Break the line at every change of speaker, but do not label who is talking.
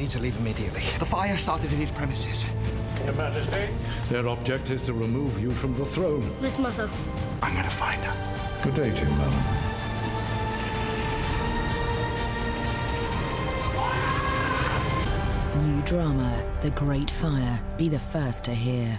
need to leave immediately. The fire started in his premises.
Your Majesty?
Their object is to remove you from the throne.
Miss Mother?
I'm gonna find her.
Good day to you, Madam.
New drama, The Great Fire. Be the first to hear.